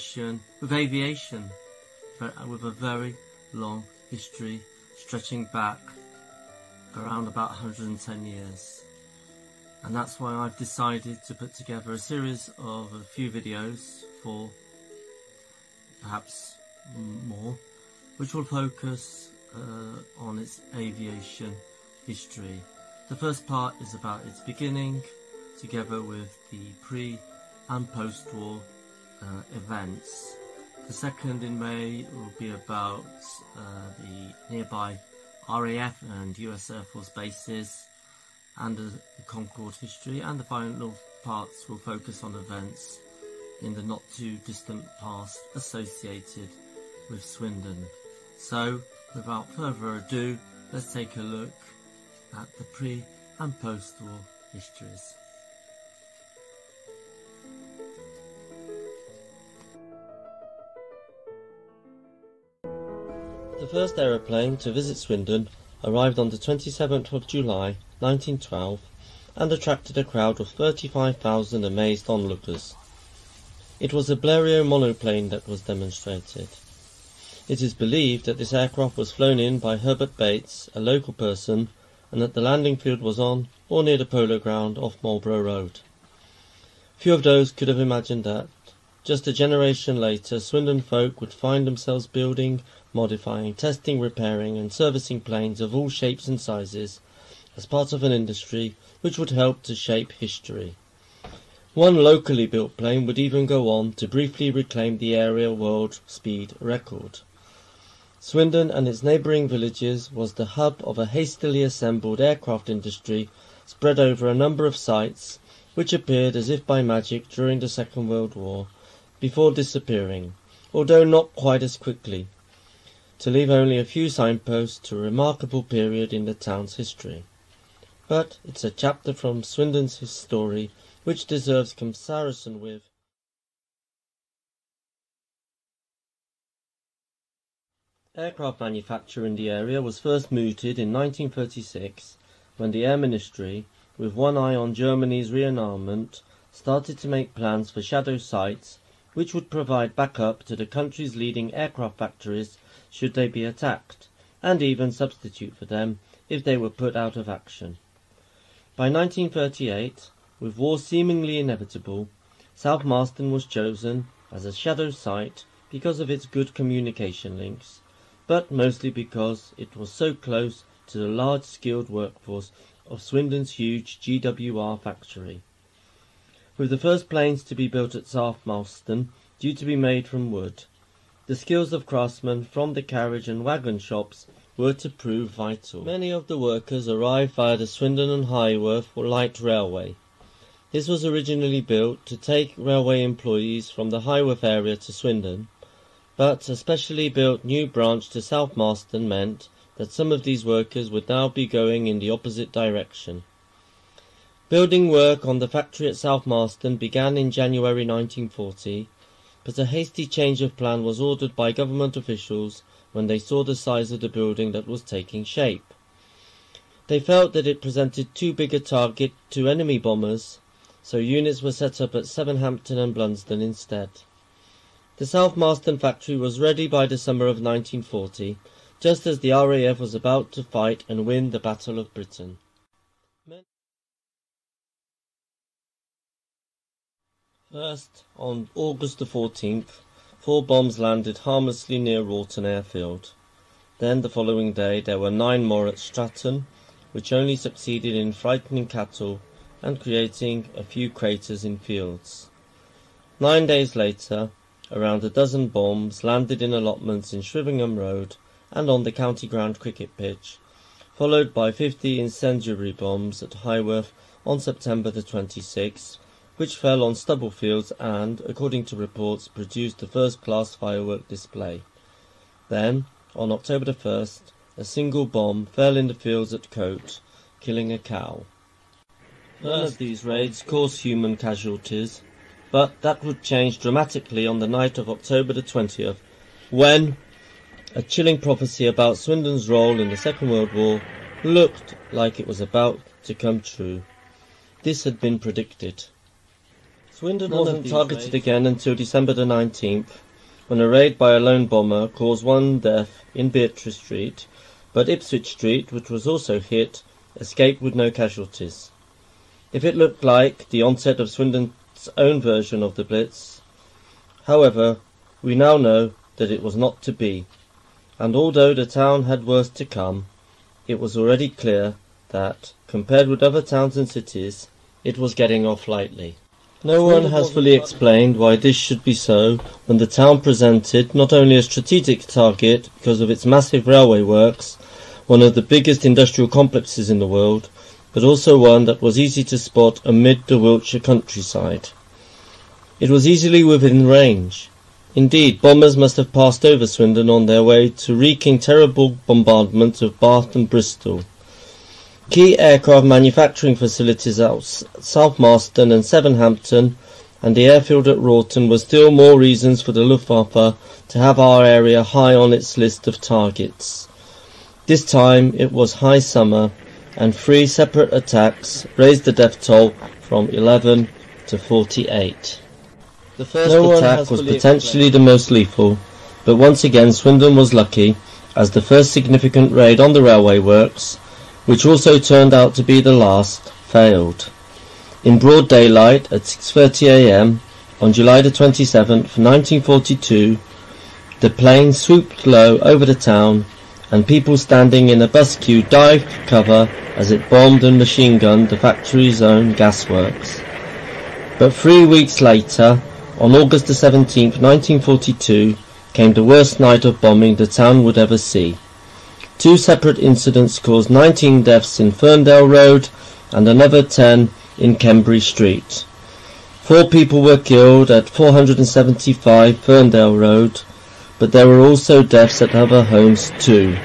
association with aviation, with a very long history stretching back around about 110 years. And that's why I've decided to put together a series of a few videos for perhaps more, which will focus uh, on its aviation history. The first part is about its beginning, together with the pre and post-war uh, events. The second in May will be about uh, the nearby RAF and US Air Force bases and the Concorde history, and the final parts will focus on events in the not too distant past associated with Swindon. So, without further ado, let's take a look at the pre and post war histories. The first aeroplane to visit Swindon arrived on the 27th of July 1912 and attracted a crowd of 35,000 amazed onlookers. It was a Blériot monoplane that was demonstrated. It is believed that this aircraft was flown in by Herbert Bates, a local person, and that the landing field was on or near the polo ground off Marlborough Road. Few of those could have imagined that, just a generation later, Swindon folk would find themselves building, modifying, testing, repairing, and servicing planes of all shapes and sizes as part of an industry which would help to shape history. One locally built plane would even go on to briefly reclaim the area world speed record. Swindon and its neighbouring villages was the hub of a hastily assembled aircraft industry spread over a number of sites which appeared as if by magic during the Second World War, before disappearing, although not quite as quickly, to leave only a few signposts to a remarkable period in the town's history. But it's a chapter from Swindon's story which deserves comparison with Aircraft manufacture in the area was first mooted in 1936 when the Air Ministry, with one eye on Germany's rearmament, started to make plans for shadow sites which would provide backup to the country's leading aircraft factories should they be attacked, and even substitute for them if they were put out of action. By 1938, with war seemingly inevitable, South Marston was chosen as a shadow site because of its good communication links, but mostly because it was so close to the large skilled workforce of Swindon's huge GWR factory. With the first planes to be built at South Marston due to be made from wood, the skills of craftsmen from the carriage and wagon shops were to prove vital. Many of the workers arrived via the Swindon and Highworth Light Railway. This was originally built to take railway employees from the Highworth area to Swindon, but a specially built new branch to South Marston meant that some of these workers would now be going in the opposite direction. Building work on the factory at South Marston began in January 1940, but a hasty change of plan was ordered by government officials when they saw the size of the building that was taking shape. They felt that it presented too big a target to enemy bombers, so units were set up at Sevenhampton and Blunsdon instead. The South Marston factory was ready by the summer of 1940, just as the RAF was about to fight and win the Battle of Britain. First, on August the 14th, Four bombs landed harmlessly near Wroughton Airfield. Then the following day there were nine more at Stratton, which only succeeded in frightening cattle and creating a few craters in fields. Nine days later, around a dozen bombs landed in allotments in Shrivenham Road and on the county ground cricket pitch, followed by fifty incendiary bombs at Highworth on September the 26th, which fell on stubble fields and, according to reports, produced a first-class firework display. Then, on October the 1st, a single bomb fell in the fields at Coate, killing a cow. None of these raids caused human casualties, but that would change dramatically on the night of October the 20th, when a chilling prophecy about Swindon's role in the Second World War looked like it was about to come true. This had been predicted. Swindon wasn't targeted again until December the 19th, when a raid by a lone bomber caused one death in Beatrice Street, but Ipswich Street, which was also hit, escaped with no casualties. If it looked like the onset of Swindon's own version of the Blitz, however, we now know that it was not to be, and although the town had worse to come, it was already clear that, compared with other towns and cities, it was getting off lightly. No one has fully explained why this should be so when the town presented not only a strategic target because of its massive railway works, one of the biggest industrial complexes in the world, but also one that was easy to spot amid the Wiltshire countryside. It was easily within range. Indeed, bombers must have passed over Swindon on their way to wreaking terrible bombardment of Bath and Bristol. Key aircraft manufacturing facilities at South Marston and Sevenhampton and the airfield at Wroughton were still more reasons for the Luftwaffe to have our area high on its list of targets. This time it was high summer and three separate attacks raised the death toll from 11 to 48. The first no attack was potentially explained. the most lethal, but once again Swindon was lucky as the first significant raid on the railway works which also turned out to be the last, failed. In broad daylight at 6.30 a.m. on July the 27th, 1942, the plane swooped low over the town and people standing in a bus queue dived for cover as it bombed and machine gunned the factory's own gasworks. But three weeks later, on August the 17th, 1942, came the worst night of bombing the town would ever see. Two separate incidents caused 19 deaths in Ferndale Road and another 10 in Kembrey Street. Four people were killed at 475 Ferndale Road, but there were also deaths at other homes too.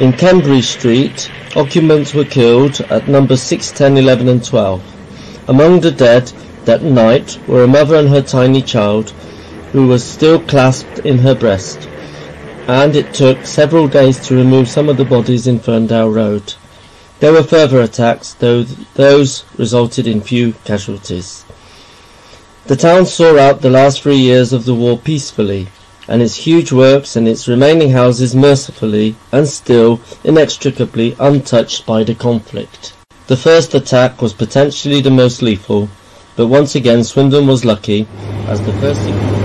In Kembrey Street, occupants were killed at numbers 6, 10, 11 and 12. Among the dead that night were a mother and her tiny child, who was still clasped in her breast and it took several days to remove some of the bodies in Ferndale Road. There were further attacks, though those resulted in few casualties. The town saw out the last three years of the war peacefully, and its huge works and its remaining houses mercifully and still inextricably untouched by the conflict. The first attack was potentially the most lethal, but once again Swindon was lucky, as the first...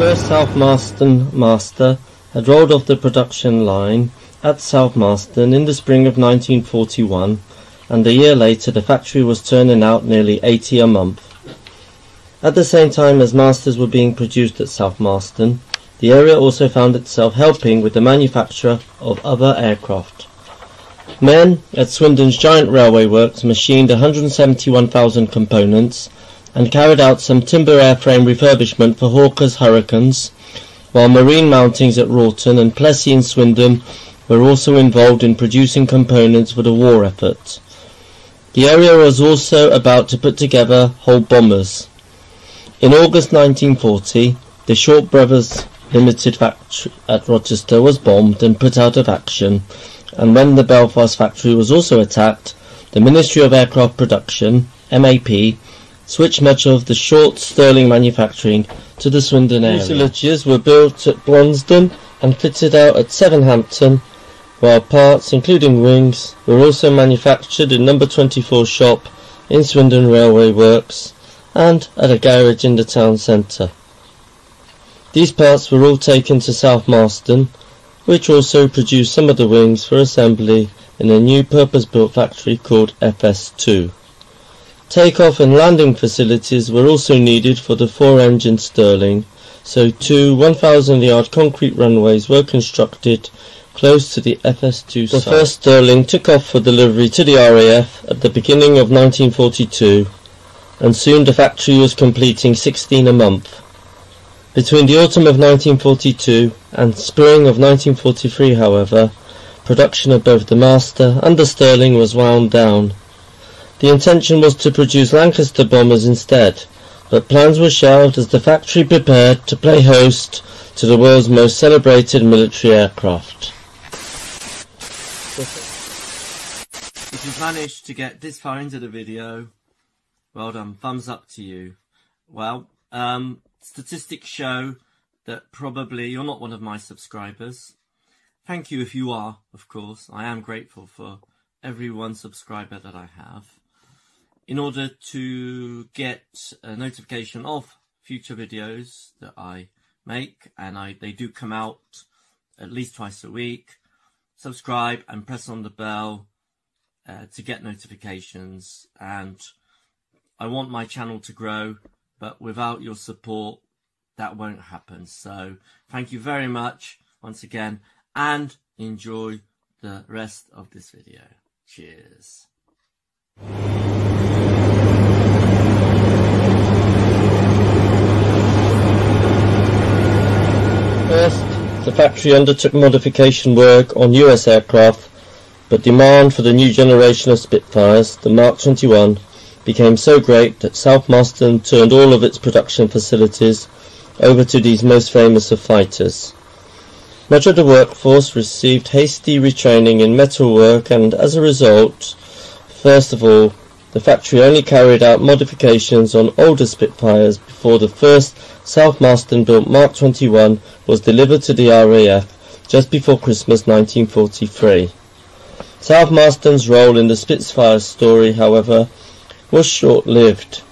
first South Marston master had rolled off the production line at South Marston in the spring of 1941, and a year later the factory was turning out nearly 80 a month. At the same time as masters were being produced at South Marston, the area also found itself helping with the manufacture of other aircraft. Men at Swindon's giant railway works machined 171,000 components and carried out some timber airframe refurbishment for Hawker's Hurricanes, while marine mountings at Wroughton and Plessey in Swindon were also involved in producing components for the war effort. The area was also about to put together whole bombers. In August 1940, the Short Brothers Limited factory at Rochester was bombed and put out of action, and when the Belfast factory was also attacked, the Ministry of Aircraft Production, MAP, switched much of the short Stirling manufacturing to the Swindon area. Fuselages were built at Blunsdon and fitted out at Sevenhampton, while parts, including wings, were also manufactured in number 24 shop in Swindon Railway Works and at a garage in the town centre. These parts were all taken to South Marston, which also produced some of the wings for assembly in a new purpose-built factory called FS2. Takeoff and landing facilities were also needed for the four-engine Stirling, so two 1,000-yard concrete runways were constructed close to the FS2 site. The first Stirling took off for delivery to the RAF at the beginning of 1942, and soon the factory was completing 16 a month. Between the autumn of 1942 and spring of 1943, however, production of both the Master and the Stirling was wound down, the intention was to produce Lancaster bombers instead, but plans were shelved as the factory prepared to play host to the world's most celebrated military aircraft. If you've managed to get this far into the video, well done, thumbs up to you. Well, um, statistics show that probably you're not one of my subscribers. Thank you if you are, of course. I am grateful for every one subscriber that I have. In order to get a notification of future videos that I make, and I they do come out at least twice a week, subscribe and press on the bell uh, to get notifications. And I want my channel to grow, but without your support, that won't happen. So thank you very much once again and enjoy the rest of this video. Cheers. First, the factory undertook modification work on US aircraft, but demand for the new generation of Spitfires, the Mark 21, became so great that South Marston turned all of its production facilities over to these most famous of fighters. Much of the workforce received hasty retraining in metalwork and as a result, first of all, the factory only carried out modifications on older Spitfires before the first South Marston built Mark 21 was delivered to the RAF just before Christmas 1943. South Marston's role in the Spitfire story, however, was short-lived.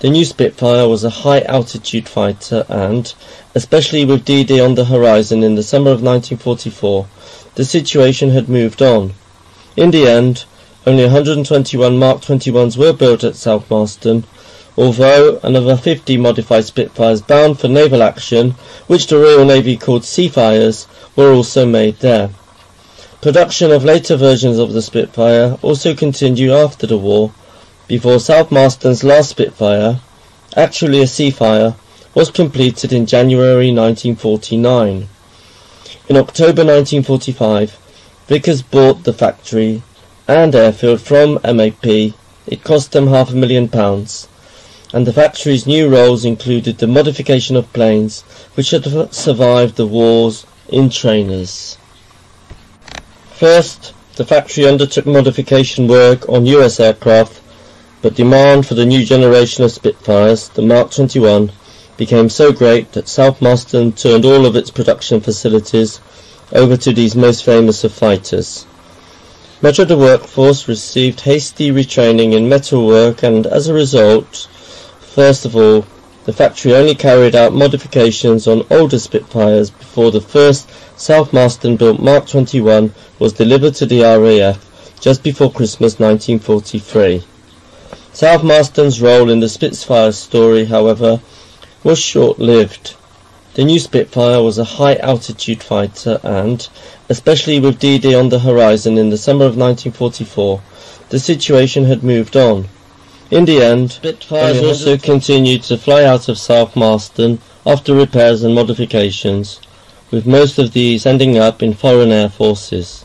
The new Spitfire was a high-altitude fighter and, especially with D-Day on the horizon in the summer of 1944, the situation had moved on. In the end, only 121 Mark 21s were built at South Marston, although another 50 modified Spitfires bound for naval action, which the Royal Navy called Seafires, were also made there. Production of later versions of the Spitfire also continued after the war, before South Marston's last Spitfire, actually a Seafire, was completed in January 1949. In October 1945, Vickers bought the factory and airfield from MAP. It cost them half a million pounds, and the factory's new roles included the modification of planes which had survived the wars in trainers. First, the factory undertook modification work on US aircraft but demand for the new generation of Spitfires, the Mark 21, became so great that South Marston turned all of its production facilities over to these most famous of fighters. Much of the workforce received hasty retraining in metalwork and as a result, first of all, the factory only carried out modifications on older Spitfires before the first South Marston built Mark 21 was delivered to the RAF just before Christmas 1943. South Marston's role in the Spitfire story, however, was short-lived. The new Spitfire was a high-altitude fighter and, especially with D-Day on the horizon in the summer of 1944, the situation had moved on. In the end, Spitfires also continued to fly out of South Marston after repairs and modifications, with most of these ending up in foreign air forces.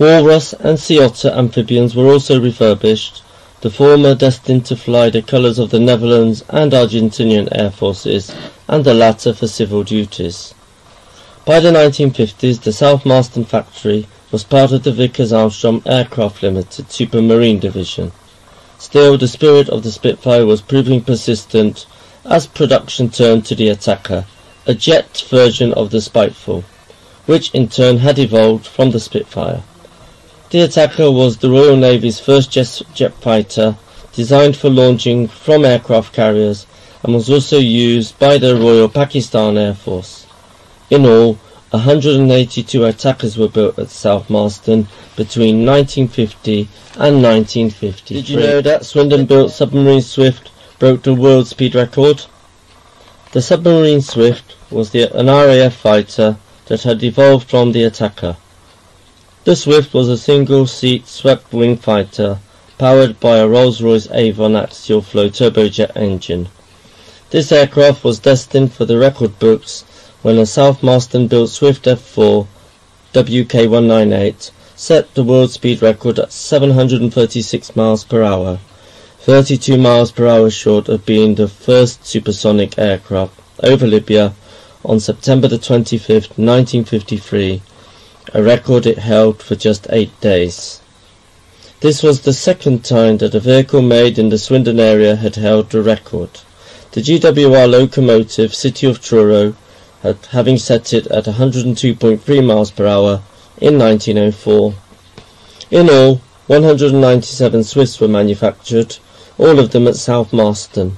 Walrus and Sea Otter amphibians were also refurbished, the former destined to fly the colours of the Netherlands and Argentinian air forces, and the latter for civil duties. By the 1950s, the South Marston factory was part of the Vickers Armstrong Aircraft Limited Supermarine Division. Still, the spirit of the Spitfire was proving persistent as production turned to the Attacker, a jet version of the Spiteful, which in turn had evolved from the Spitfire. The Attacker was the Royal Navy's first jet fighter designed for launching from aircraft carriers and was also used by the Royal Pakistan Air Force. In all, 182 attackers were built at South Marston between 1950 and 1953. Did you know that Swindon-built Supermarine Swift broke the world speed record? The Supermarine Swift was the, an RAF fighter that had evolved from the Attacker. The Swift was a single-seat swept-wing fighter powered by a Rolls-Royce Avon axial flow turbojet engine. This aircraft was destined for the record books when a South Marston-built Swift F4 WK198 set the world speed record at 736 miles per hour, 32 miles per hour short of being the first supersonic aircraft over Libya on September the 25th, 1953, a record it held for just eight days. This was the second time that a vehicle made in the Swindon area had held the record. The GWR locomotive City of Truro having set it at 102.3 miles per hour in 1904. In all, 197 Swifts were manufactured, all of them at South Marston.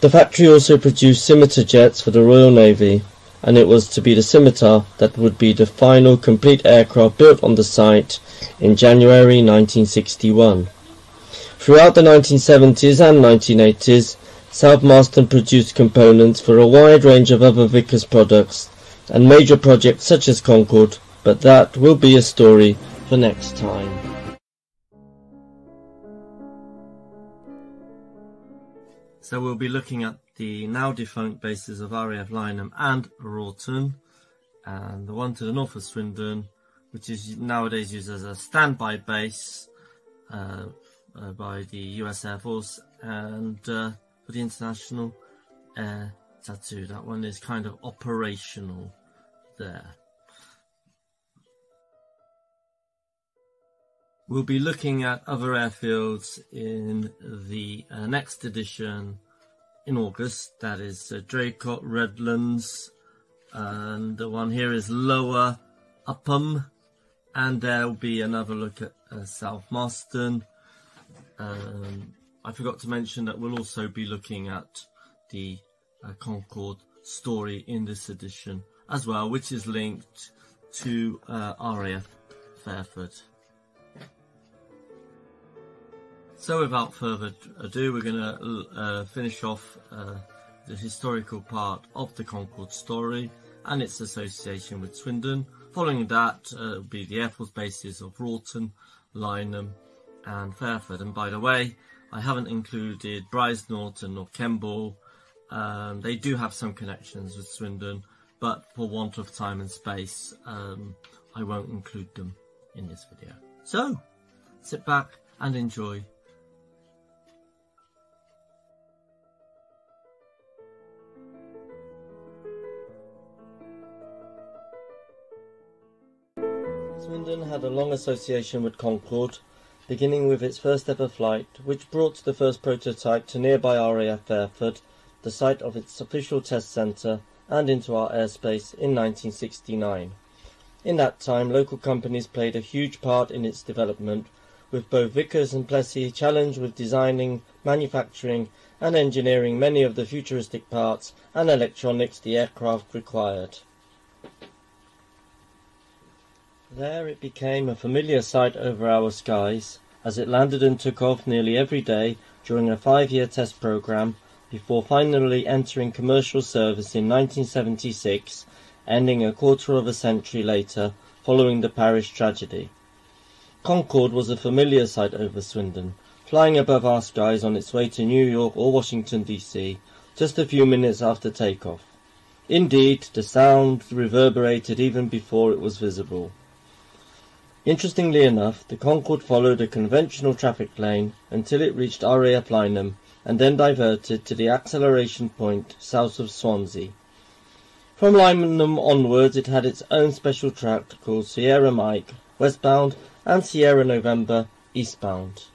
The factory also produced scimitar jets for the Royal Navy, and it was to be the scimitar that would be the final complete aircraft built on the site in January 1961. Throughout the 1970s and 1980s, South Marston produced components for a wide range of other Vickers products and major projects such as Concorde, but that will be a story for next time. So we'll be looking at the now defunct bases of RAF Lyneham and Wroughton, and the one to the north of Swindon, which is nowadays used as a standby base uh, uh, by the US Air Force and uh, for the International Air Tattoo. That one is kind of operational there. We'll be looking at other airfields in the uh, next edition in August. That is uh, Draycott, Redlands, and the one here is Lower Upham. And there will be another look at uh, South Marston. Um, I forgot to mention that we'll also be looking at the uh, Concorde story in this edition as well, which is linked to uh, RAF Fairford. So without further ado, we're going to uh, finish off uh, the historical part of the Concorde story and its association with Swindon. Following that uh, will be the Air Force bases of Wroughton, Lyneham and Fairford. And by the way, I haven't included Brize Norton or Kemble. Um, they do have some connections with Swindon, but for want of time and space, um, I won't include them in this video. So, sit back and enjoy Swindon had a long association with Concorde, beginning with its first ever flight, which brought the first prototype to nearby RAF Fairford, the site of its official test centre, and into our airspace in 1969. In that time, local companies played a huge part in its development, with both Vickers and Plessey challenged with designing, manufacturing, and engineering many of the futuristic parts and electronics the aircraft required. There it became a familiar sight over our skies, as it landed and took off nearly every day during a five-year test program before finally entering commercial service in 1976, ending a quarter of a century later following the Paris tragedy. Concorde was a familiar sight over Swindon, flying above our skies on its way to New York or Washington, D.C., just a few minutes after takeoff. Indeed, the sound reverberated even before it was visible. Interestingly enough, the Concorde followed a conventional traffic lane until it reached RAF Lyneham and then diverted to the acceleration point south of Swansea. From Lyneham onwards it had its own special track called Sierra Mike westbound and Sierra November eastbound.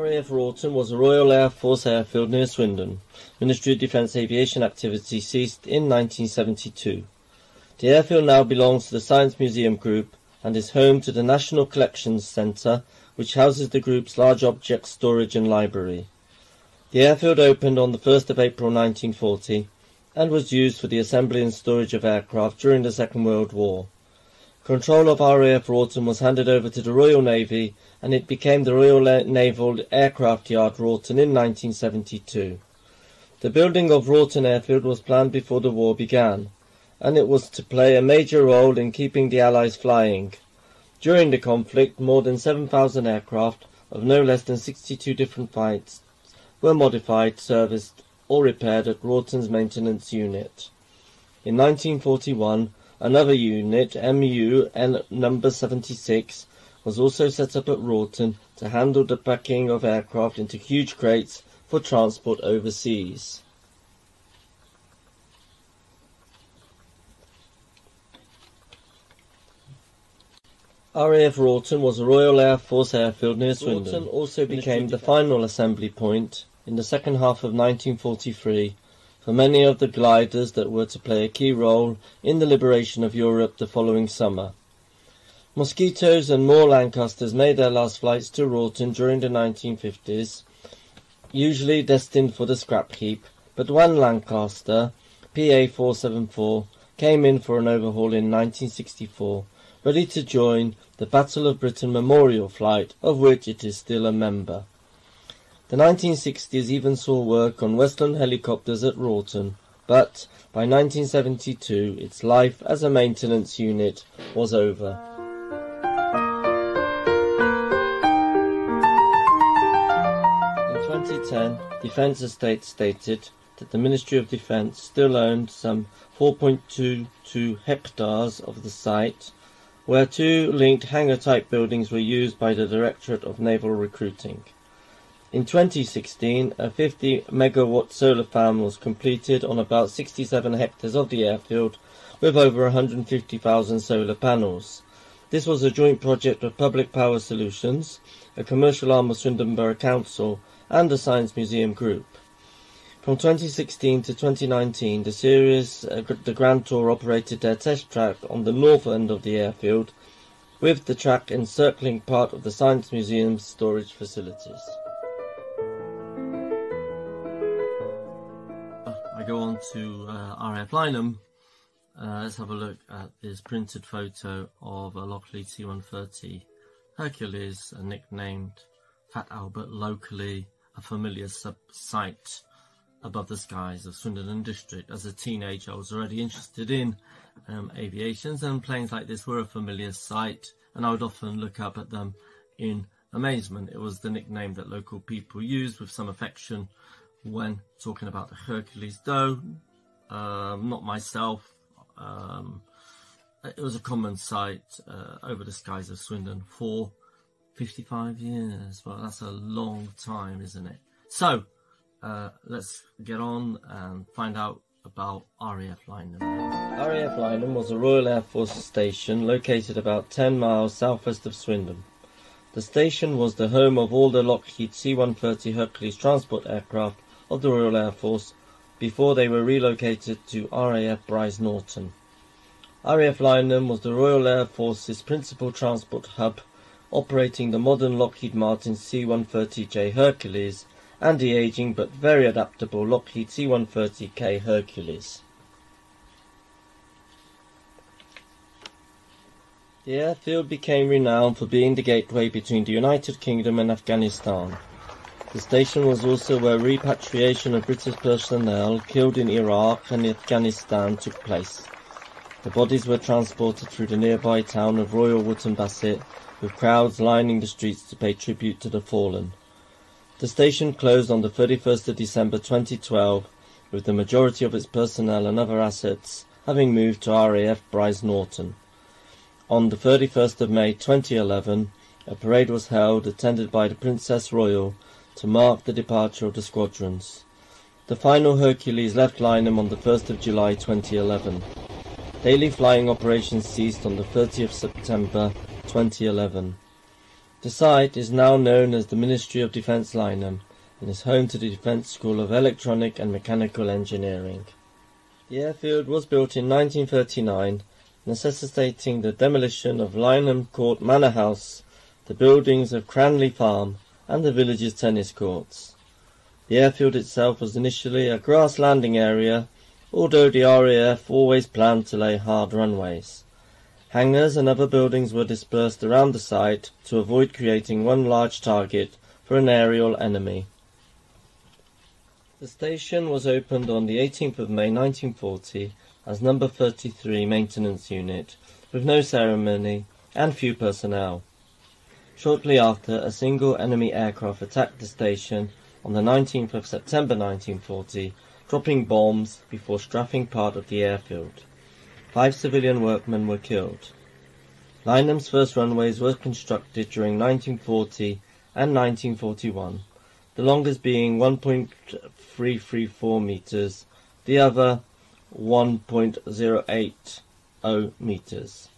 RAF Wroughton was a Royal Air Force airfield near Swindon. Ministry of Defence aviation activity ceased in 1972. The airfield now belongs to the Science Museum Group and is home to the National Collections Centre, which houses the group's large object storage and library. The airfield opened on the 1st of April 1940 and was used for the assembly and storage of aircraft during the Second World War. Control of RAF Wroughton was handed over to the Royal Navy and it became the Royal Naval Aircraft Yard Wroughton in 1972. The building of Wroughton Airfield was planned before the war began, and it was to play a major role in keeping the Allies flying. During the conflict, more than 7,000 aircraft of no less than 62 different types were modified, serviced, or repaired at Wroughton's maintenance unit. In 1941, Another unit, MU N number 76, was also set up at Wroughton to handle the packing of aircraft into huge crates for transport overseas. RAF Wroughton was a Royal Air Force airfield near Swindon. Wroughton also became the final assembly point in the second half of 1943 for many of the gliders that were to play a key role in the liberation of Europe the following summer. Mosquitoes and more Lancasters made their last flights to Wroughton during the 1950s, usually destined for the scrap heap, but one Lancaster, PA-474, came in for an overhaul in 1964 ready to join the Battle of Britain Memorial Flight, of which it is still a member. The 1960s even saw work on Westland helicopters at Wroughton, but by 1972 its life as a maintenance unit was over. In 2010, Defence Estate stated that the Ministry of Defence still owned some 4.22 hectares of the site where two linked hangar-type buildings were used by the Directorate of Naval Recruiting. In 2016, a 50 megawatt solar farm was completed on about 67 hectares of the airfield with over 150,000 solar panels. This was a joint project of Public Power Solutions, a commercial arm of Swindon Borough Council, and the Science Museum Group. From 2016 to 2019, the series, uh, the Grand Tour operated their test track on the north end of the airfield, with the track encircling part of the Science Museum's storage facilities. To uh, Lyneham. Uh, let's have a look at this printed photo of a Lockheed C-130 Hercules, nicknamed Fat Albert, locally a familiar site above the skies of Swindon District. As a teenager, I was already interested in um, aviations, and planes like this were a familiar sight, and I would often look up at them in amazement. It was the nickname that local people used with some affection when talking about the Hercules, though um, not myself. Um, it was a common sight uh, over the skies of Swindon for 55 years. Well, that's a long time, isn't it? So, uh, let's get on and find out about RAF Lyneham. RAF Lyneham was a Royal Air Force station located about 10 miles southwest of Swindon. The station was the home of all the Lockheed C-130 Hercules transport aircraft of the Royal Air Force before they were relocated to RAF Brize Norton. RAF Lyneham was the Royal Air Force's principal transport hub, operating the modern Lockheed Martin C-130J Hercules and the aging but very adaptable Lockheed C-130K Hercules. The airfield became renowned for being the gateway between the United Kingdom and Afghanistan. The station was also where repatriation of British personnel killed in Iraq and Afghanistan took place. The bodies were transported through the nearby town of Royal Wootton Bassett, with crowds lining the streets to pay tribute to the fallen. The station closed on the 31st of December 2012, with the majority of its personnel and other assets having moved to RAF Brize Norton. On the 31st of May 2011, a parade was held attended by the Princess Royal to mark the departure of the squadrons. The final Hercules left Lyneham on the 1st of July 2011. Daily flying operations ceased on the 30th of September 2011. The site is now known as the Ministry of Defence Lyneham and is home to the Defence School of Electronic and Mechanical Engineering. The airfield was built in 1939, necessitating the demolition of Lyneham Court Manor House, the buildings of Cranley Farm, and the village's tennis courts. The airfield itself was initially a grass landing area, although the RAF always planned to lay hard runways. Hangars and other buildings were dispersed around the site to avoid creating one large target for an aerial enemy. The station was opened on the 18th of May 1940 as number 33 maintenance unit with no ceremony and few personnel. Shortly after, a single enemy aircraft attacked the station on the 19th of September 1940, dropping bombs before strafing part of the airfield. five civilian workmen were killed. Lyneham's first runways were constructed during 1940 and 1941, the longest being 1.334 meters, the other 1.080 meters.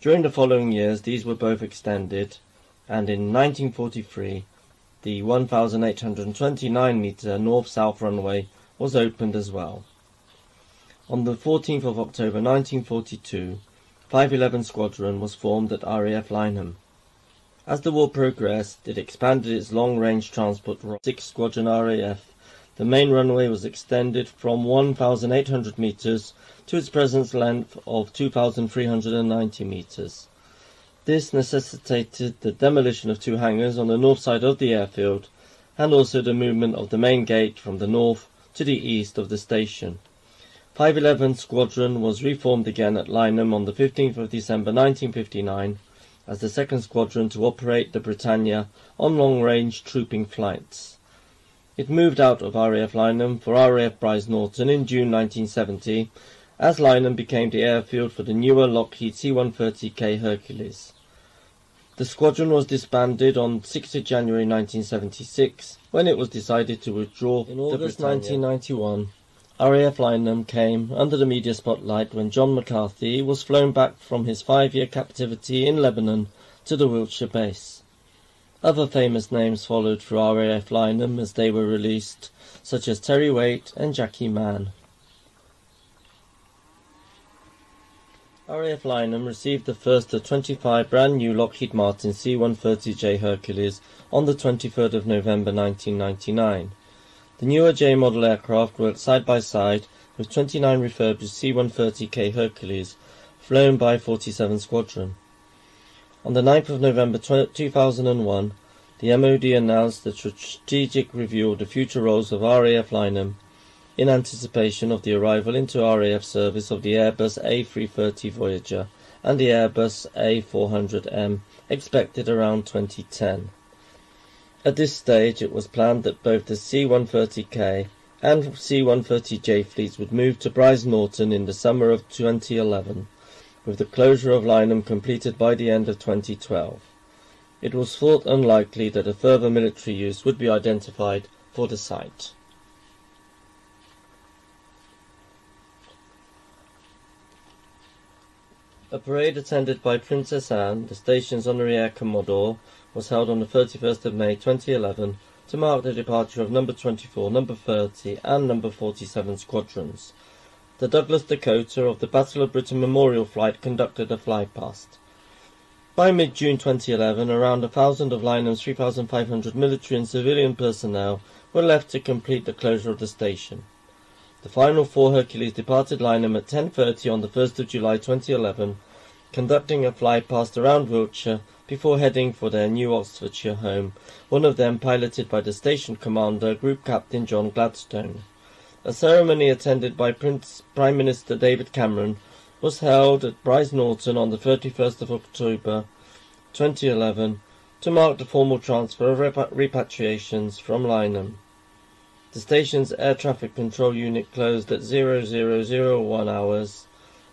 During the following years, these were both extended, and in 1943, the 1,829 meter north-south runway was opened as well. On the 14th of October 1942, 511 Squadron was formed at RAF Lyneham. As the war progressed, it expanded its long-range transport 6 Squadron RAF. The main runway was extended from 1,800 meters to its present length of 2,390 meters. This necessitated the demolition of two hangars on the north side of the airfield and also the movement of the main gate from the north to the east of the station. 511 Squadron was reformed again at Lyneham on the 15th of December 1959 as the second squadron to operate the Britannia on long-range trooping flights. It moved out of RAF Lyneham for RAF Brize Norton in June 1970 as Lyneham became the airfield for the newer Lockheed C-130K Hercules. The squadron was disbanded on 6 January 1976 when it was decided to withdraw in August 1991 RAF Lyneham came under the media spotlight when John McCarthy was flown back from his five-year captivity in Lebanon to the Wiltshire base. Other famous names followed for RAF Lyneham as they were released, such as Terry Waite and Jackie Mann. RAF Lyneham received the first of 25 brand new Lockheed Martin C-130J Hercules on the 23rd of November 1999. The newer J model aircraft worked side by side with 29 refurbished C-130K Hercules flown by 47 Squadron. On the 9th of November 2001, the MOD announced the strategic review of the future roles of RAF Lyneham in anticipation of the arrival into RAF service of the Airbus A330 Voyager and the Airbus A400M expected around 2010. At this stage it was planned that both the C-130K and C-130J fleets would move to Brize Norton in the summer of 2011, with the closure of Lyneham completed by the end of 2012. It was thought unlikely that a further military use would be identified for the site. A parade attended by Princess Anne, the station's honorary air commodore, was held on the 31st of May 2011 to mark the departure of number 24, number 30 and number 47 squadrons. The Douglas Dakota of the Battle of Britain Memorial Flight conducted a flypast. By mid-June 2011, around a thousand of Lyneham's 3,500 military and civilian personnel were left to complete the closure of the station. The final four Hercules departed Lyneham at 10.30 on the 1st of July 2011, conducting a flypast around Wiltshire before heading for their new Oxfordshire home, one of them piloted by the station commander, Group Captain John Gladstone. A ceremony attended by Prince Prime Minister David Cameron was held at Brize Norton on the 31st of October 2011 to mark the formal transfer of repatriations from Lyneham. The station's air traffic control unit closed at 0001 hours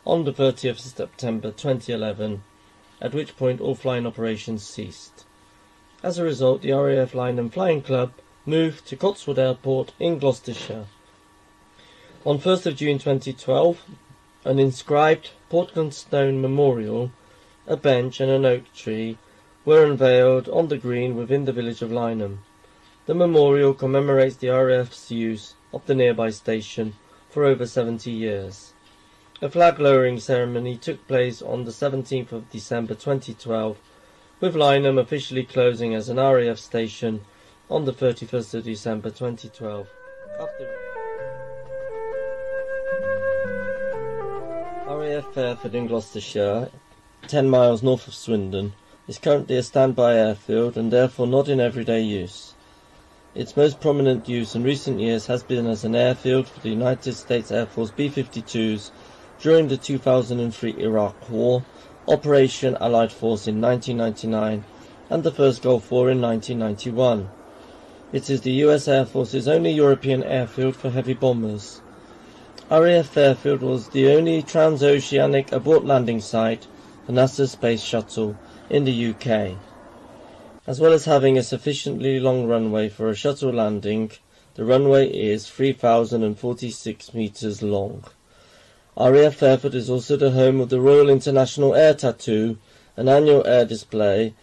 on the 30th of September 2011 at which point all flying operations ceased. As a result, the RAF Lyneham Flying Club moved to Cotswold Airport in Gloucestershire. On 1st of June 2012, an inscribed Portland stone memorial, a bench and an oak tree were unveiled on the green within the village of Lyneham. The memorial commemorates the RAF's use of the nearby station for over 70 years. A flag lowering ceremony took place on the 17th of December 2012, with Lyneham officially closing as an RAF station on the 31st of December 2012. After RAF Fairford in Gloucestershire, 10 miles north of Swindon, is currently a standby airfield and therefore not in everyday use. Its most prominent use in recent years has been as an airfield for the United States Air Force B-52s during the 2003 Iraq War, Operation Allied Force in 1999, and the first Gulf War in 1991. It is the US Air Force's only European airfield for heavy bombers. RAF Fairford was the only transoceanic abort landing site for NASA's Space Shuttle in the UK. As well as having a sufficiently long runway for a shuttle landing, the runway is 3,046 metres long. RAF Fairford is also the home of the Royal International Air Tattoo, an annual air display,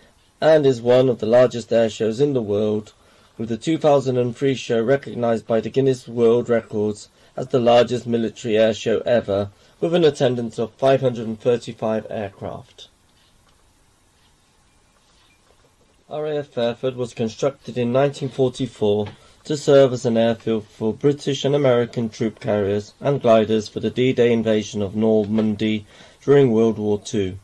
and is one of the largest air shows in the world, with the 2003 show recognised by the Guinness World Records as the largest military air show ever, with an attendance of 535 aircraft. RAF Fairford was constructed in 1944 to serve as an airfield for British and American troop carriers and gliders for the D-Day invasion of Normandy during World War II.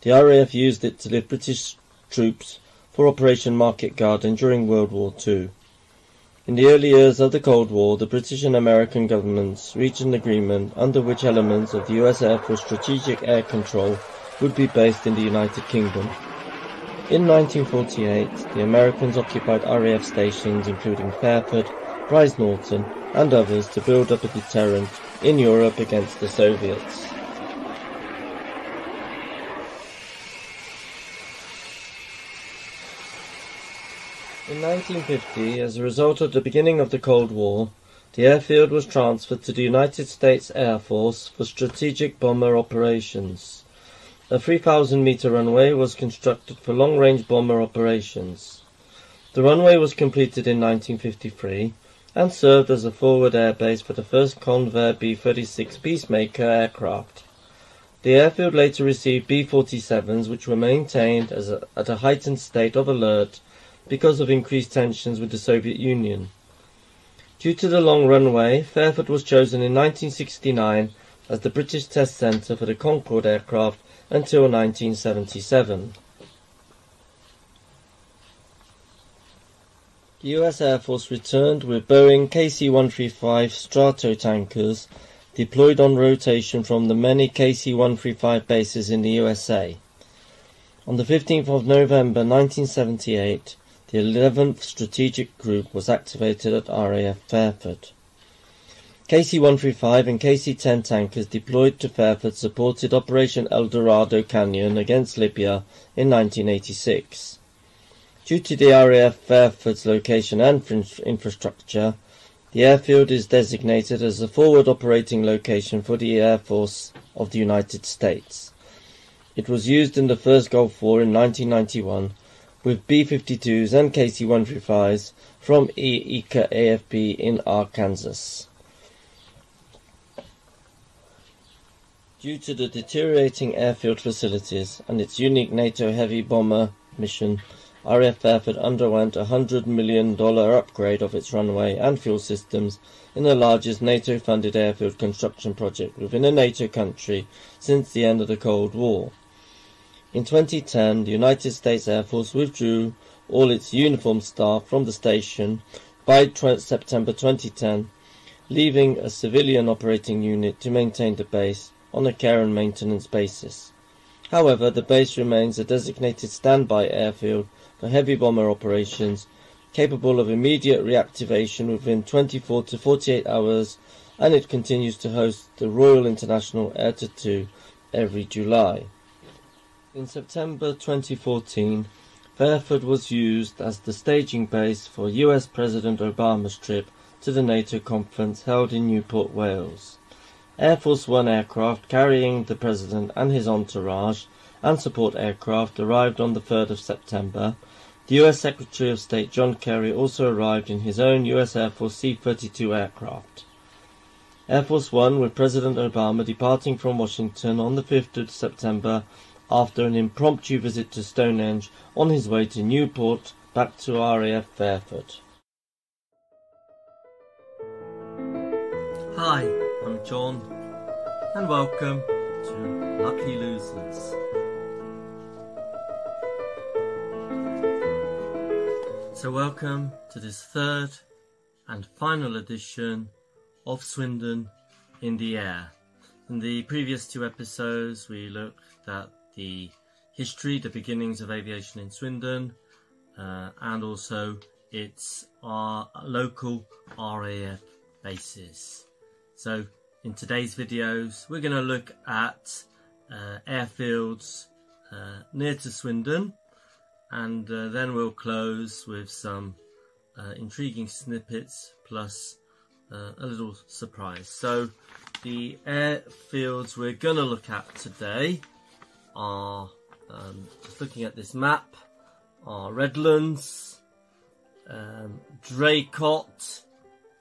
The RAF used it to lift British troops for Operation Market Garden during World War II. In the early years of the Cold War, the British and American governments reached an agreement under which elements of the US Air Force Strategic Air Control would be based in the United Kingdom. In 1948, the Americans occupied RAF stations including Fairford, Brize Norton, and others to build up a deterrent in Europe against the Soviets. In 1950, as a result of the beginning of the Cold War, the airfield was transferred to the United States Air Force for strategic bomber operations. A 3,000 meter runway was constructed for long-range bomber operations. The runway was completed in 1953 and served as a forward airbase for the first Convair B-36 Peacemaker aircraft. The airfield later received B-47s which were maintained a, at a heightened state of alert because of increased tensions with the Soviet Union. Due to the long runway, Fairford was chosen in 1969 as the British test centre for the Concorde aircraft until 1977. The US Air Force returned with Boeing KC-135 Stratotankers deployed on rotation from the many KC-135 bases in the USA. On the 15th of November 1978, the 11th Strategic Group was activated at RAF Fairford. KC-135 and KC-10 tankers deployed to Fairford supported Operation El Dorado Canyon against Libya in 1986. Due to the RAF Fairford's location and infrastructure, the airfield is designated as a forward operating location for the Air Force of the United States. It was used in the first Gulf War in 1991 with B-52s and KC-135s from Eaker AFB in Arkansas. Due to the deteriorating airfield facilities and its unique NATO heavy bomber mission, RAF Fairford underwent a $100 million upgrade of its runway and fuel systems in the largest NATO-funded airfield construction project within a NATO country since the end of the Cold War. In 2010, the United States Air Force withdrew all its uniformed staff from the station by September 2010, leaving a civilian operating unit to maintain the base on a care and maintenance basis. However, the base remains a designated standby airfield for heavy bomber operations, capable of immediate reactivation within 24 to 48 hours, and it continues to host the Royal International Air Tattoo every July. In September 2014, Fairford was used as the staging base for US President Obama's trip to the NATO conference held in Newport, Wales. Air Force One aircraft carrying the President and his entourage and support aircraft arrived on the 3rd of September. The US Secretary of State John Kerry also arrived in his own US Air Force C-32 aircraft. Air Force One with President Obama departing from Washington on the 5th of September after an impromptu visit to Stonehenge on his way to Newport back to RAF Fairford. Hi, John, and welcome to Lucky Losers. So, welcome to this third and final edition of Swindon in the Air. In the previous two episodes, we looked at the history, the beginnings of aviation in Swindon, uh, and also its uh, local RAF bases. So in today's videos we're going to look at uh, airfields uh, near to Swindon and uh, then we'll close with some uh, intriguing snippets plus uh, a little surprise. So the airfields we're going to look at today are, um, just looking at this map, are Redlands, um, Draycott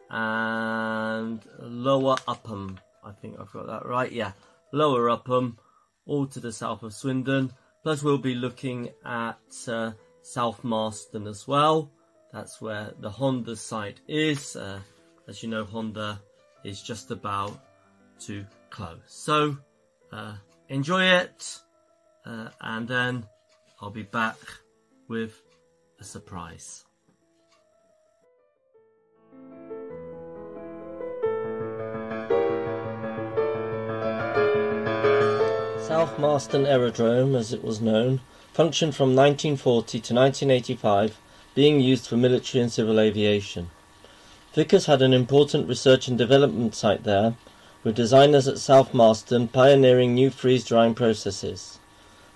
and Lower Upham. I think I've got that right. Yeah, Lower Upham, all to the south of Swindon. Plus we'll be looking at uh, South Marston as well. That's where the Honda site is. Uh, as you know, Honda is just about to close. So uh, enjoy it, uh, and then I'll be back with a surprise. South Marston Aerodrome, as it was known, functioned from 1940 to 1985, being used for military and civil aviation. Vickers had an important research and development site there, with designers at South Marston pioneering new freeze-drying processes.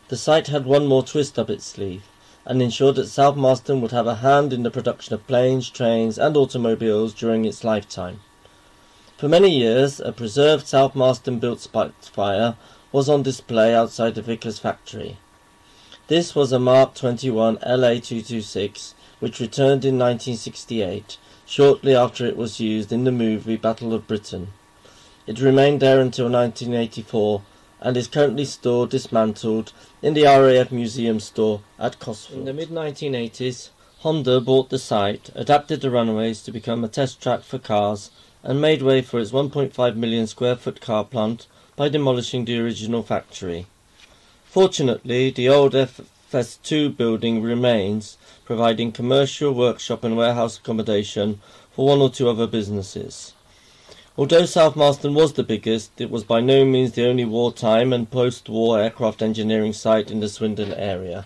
The site had one more twist up its sleeve, and ensured that South Marston would have a hand in the production of planes, trains, and automobiles during its lifetime. For many years, a preserved South Marston built Spitfire was on display outside the Vickers factory. This was a Mark 21 LA226 which returned in 1968, shortly after it was used in the movie Battle of Britain. It remained there until 1984 and is currently stored dismantled in the RAF Museum store at Cosford. In the mid-1980s, Honda bought the site, adapted the runways to become a test track for cars, and made way for its 1.5 million square foot car plant by demolishing the original factory. Fortunately, the old FS2 building remains, providing commercial, workshop and warehouse accommodation for one or two other businesses. Although South Marston was the biggest, it was by no means the only wartime and post-war aircraft engineering site in the Swindon area.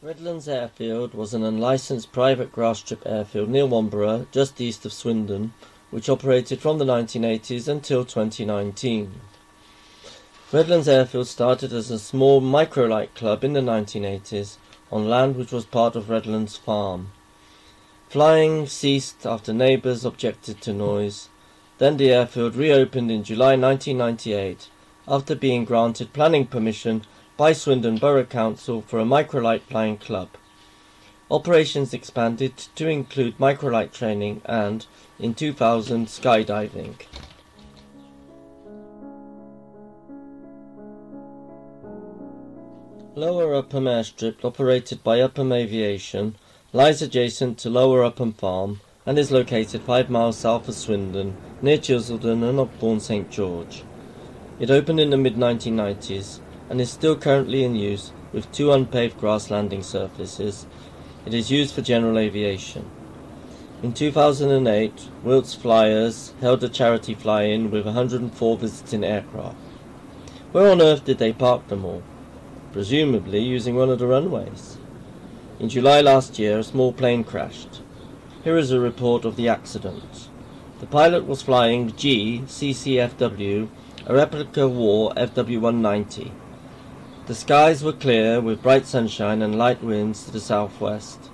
Redlands Airfield was an unlicensed private grass strip airfield near Wanborough, just east of Swindon, which operated from the 1980s until 2019. Redlands Airfield started as a small microlight club in the 1980s on land which was part of Redlands Farm. Flying ceased after neighbours objected to noise. Then the airfield reopened in July 1998 after being granted planning permission by Swindon Borough Council for a microlight flying club. Operations expanded to include microlight training and, in 2000, skydiving. Lower Upham Airstrip, operated by Upham Aviation, lies adjacent to Lower Upham Farm and is located 5 miles south of Swindon, near Chiseldon and Ogbourne St George. It opened in the mid-1990s and is still currently in use with two unpaved grass landing surfaces it is used for general aviation. In 2008, Wilts Flyers held a charity fly-in with 104 visiting aircraft. Where on earth did they park them all? Presumably using one of the runways. In July last year, a small plane crashed. Here is a report of the accident. The pilot was flying G CCFW, a replica war FW-190. The skies were clear with bright sunshine and light winds to the southwest.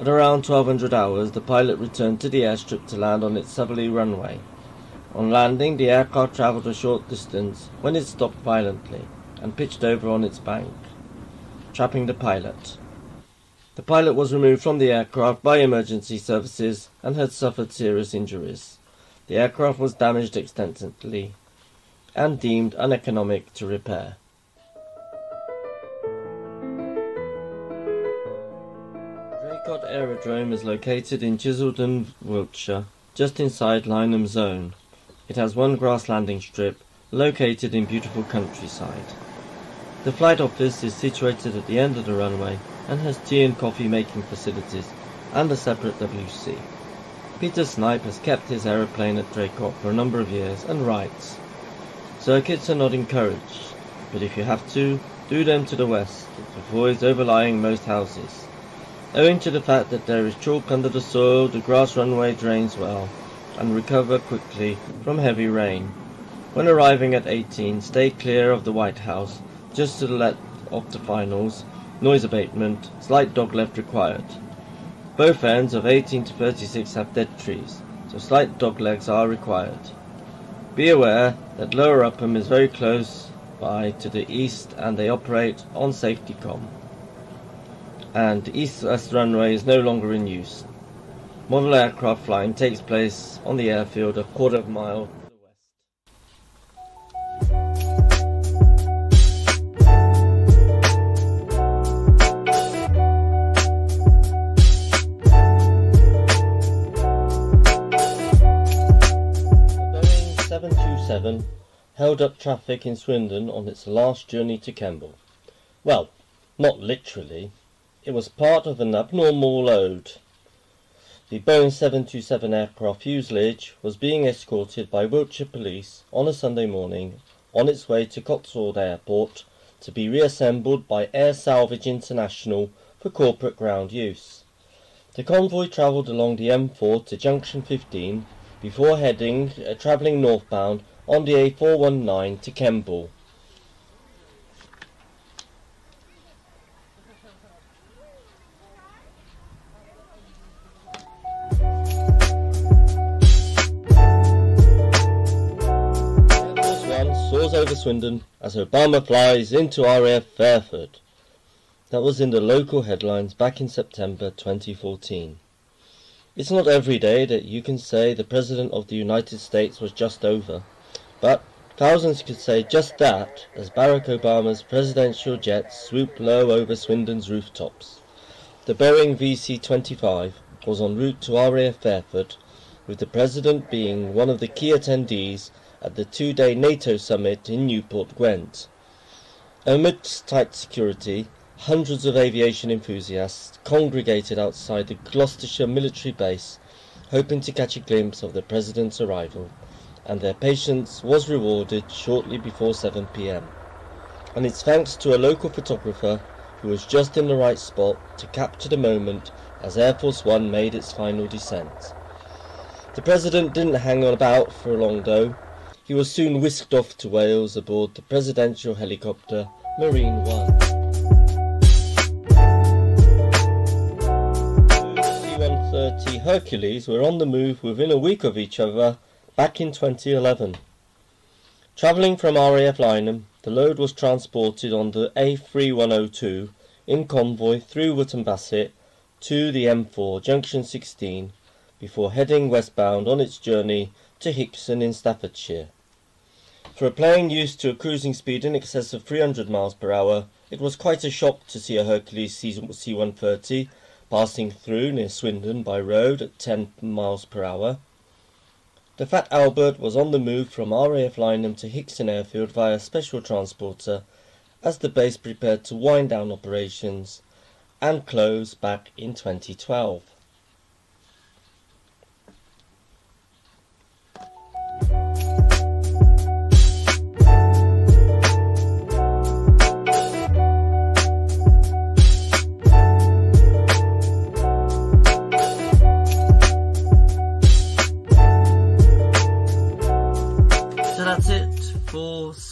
At around 1200 hours, the pilot returned to the airstrip to land on its southerly runway. On landing, the aircraft travelled a short distance when it stopped violently and pitched over on its bank, trapping the pilot. The pilot was removed from the aircraft by emergency services and had suffered serious injuries. The aircraft was damaged extensively and deemed uneconomic to repair. Draycott Aerodrome is located in Chiseldon, Wiltshire, just inside Lyneham Zone. It has one grass landing strip, located in beautiful countryside. The flight office is situated at the end of the runway and has tea and coffee making facilities and a separate WC. Peter Snipe has kept his aeroplane at Draycott for a number of years and writes, Circuits are not encouraged, but if you have to, do them to the west. It avoids overlying most houses. Owing to the fact that there is chalk under the soil, the grass runway drains well, and recover quickly from heavy rain. When arriving at 18, stay clear of the White House, just to the left of the finals, noise abatement, slight dog left required. Both ends of 18 to 36 have dead trees, so slight dog legs are required. Be aware that Lower Upham is very close by to the east and they operate on safety com. And east-west runway is no longer in use. Model aircraft flying takes place on the airfield a quarter of a mile held up traffic in Swindon on its last journey to Kemble. Well, not literally. It was part of an abnormal load. The Boeing 727 aircraft fuselage was being escorted by Wiltshire police on a Sunday morning on its way to Cotswold Airport to be reassembled by Air Salvage International for corporate ground use. The convoy travelled along the M4 to Junction 15 before heading, uh, travelling northbound on the A419 to Kemble. Swindon as Obama flies into RAF Fairford. That was in the local headlines back in September 2014. It's not every day that you can say the President of the United States was just over. But thousands could say just that as Barack Obama's presidential jet swooped low over Swindon's rooftops. The Boeing VC-25 was en route to RAF Fairford, with the President being one of the key attendees at the two-day NATO summit in Newport Gwent. Amidst tight security, hundreds of aviation enthusiasts congregated outside the Gloucestershire military base, hoping to catch a glimpse of the President's arrival and their patience was rewarded shortly before 7 pm. And it's thanks to a local photographer who was just in the right spot to capture the moment as Air Force One made its final descent. The President didn't hang on about for long though. He was soon whisked off to Wales aboard the presidential helicopter Marine One. C-130 Hercules were on the move within a week of each other Back in 2011. Travelling from RAF Lyneham, the load was transported on the A3102 in convoy through Wootton Bassett to the M4 Junction 16 before heading westbound on its journey to Hixon in Staffordshire. For a plane used to a cruising speed in excess of 300 miles per hour, it was quite a shock to see a Hercules C-130 passing through near Swindon by road at 10 miles per hour. The Fat Albert was on the move from RAF Lyneham to Hixon Airfield via special transporter as the base prepared to wind down operations and close back in 2012.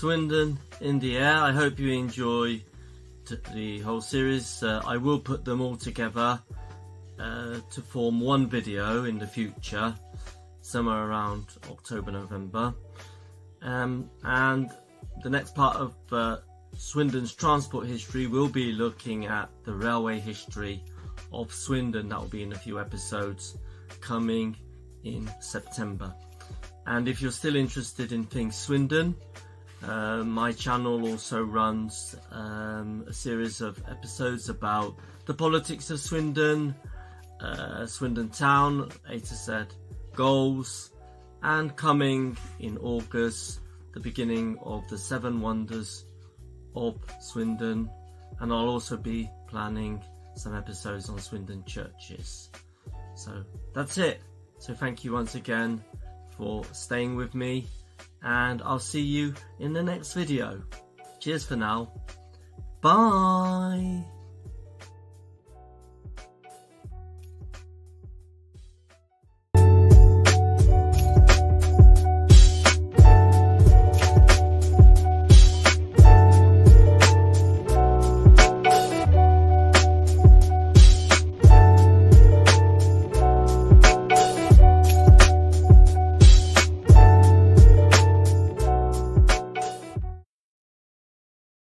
Swindon in the air. I hope you enjoy the whole series. Uh, I will put them all together uh, to form one video in the future, somewhere around October, November. Um, and the next part of uh, Swindon's transport history will be looking at the railway history of Swindon. That will be in a few episodes coming in September. And if you're still interested in things Swindon, uh, my channel also runs um, a series of episodes about the politics of Swindon, uh, Swindon Town, A to Z goals, and coming in August, the beginning of the Seven Wonders of Swindon, and I'll also be planning some episodes on Swindon churches. So that's it. So thank you once again for staying with me and I'll see you in the next video. Cheers for now. Bye.